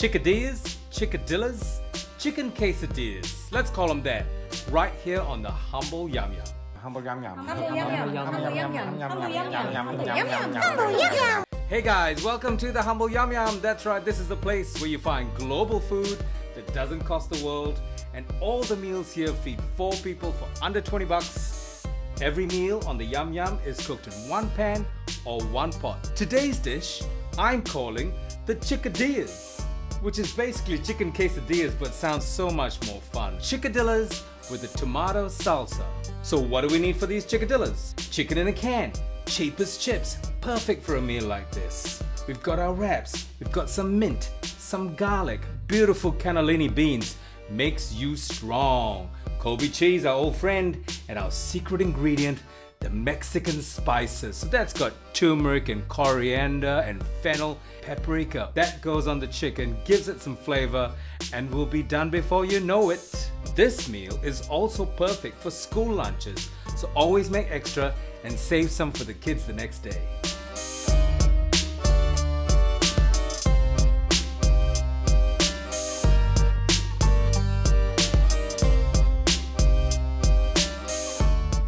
Chickadillas, chickadillas, chicken quesadillas. Let's call them that. Right here on the Humble Yum Yum. Humble yum yum. Humble yum yum. Humble yum yum. Humble yum yum. Humble yum yum. Humble yum yum. Hey guys, welcome to the Humble Yum Yum. That's right, this is the place where you find global food that doesn't cost the world, and all the meals here feed four people for under 20 bucks. Every meal on the Yum Yum is cooked in one pan or one pot. Today's dish, I'm calling the Chickadillas, which is basically chicken quesadillas but sounds so much more fun. Chickadillas with a tomato salsa. So what do we need for these chickadillas? Chicken in a can, cheap as chips, perfect for a meal like this. We've got our wraps, we've got some mint, some garlic, beautiful cannellini beans, makes you strong. Colby cheese, our old friend, and our secret ingredient, the Mexican spices. So that's got turmeric and coriander and fennel, paprika. That goes on the chicken, gives it some flavor, and will be done before you know it. This meal is also perfect for school lunches, so always make extra and save some for the kids the next day.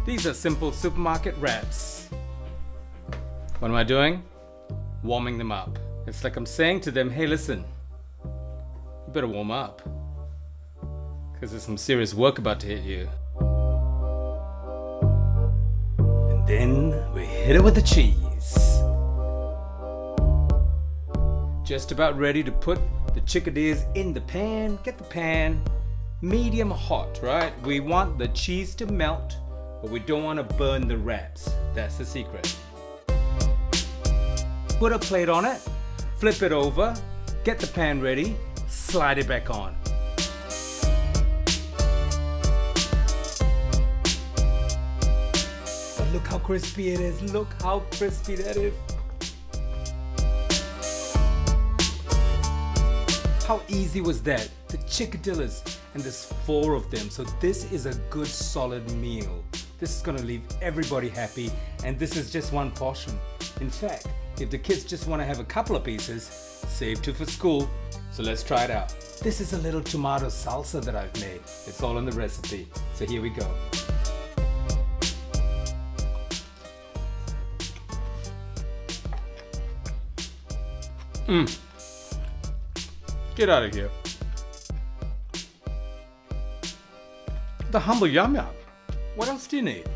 These are simple supermarket wraps. What am I doing? Warming them up. It's like I'm saying to them, hey, listen, you better warm up. Because there's some serious work about to hit you. And then we hit it with the cheese. Just about ready to put the chickadees in the pan. Get the pan medium hot, right? We want the cheese to melt, but we don't want to burn the wraps. That's the secret. Put a plate on it, flip it over, get the pan ready, slide it back on. But look how crispy it is. Look how crispy that is. How easy was that? The chickadillas, and there's four of them, so this is a good solid meal. This is gonna leave everybody happy, and this is just one portion. In fact, if the kids just wanna have a couple of pieces, save two for school. So let's try it out. This is a little tomato salsa that I've made. It's all in the recipe. So here we go. Mmm. Get out of here. The humble yum yum. What else do you need?